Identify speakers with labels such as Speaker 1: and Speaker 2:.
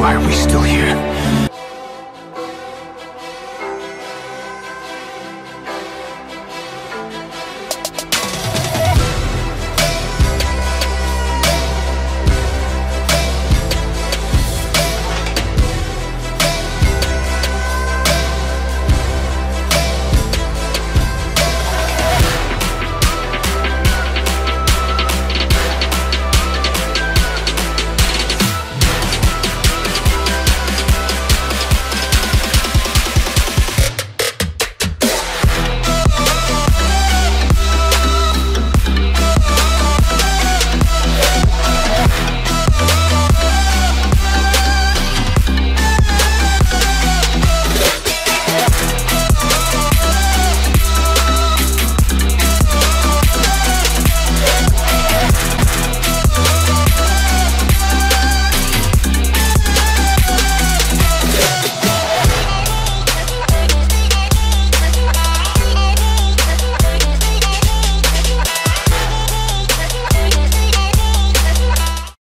Speaker 1: Why are we still here?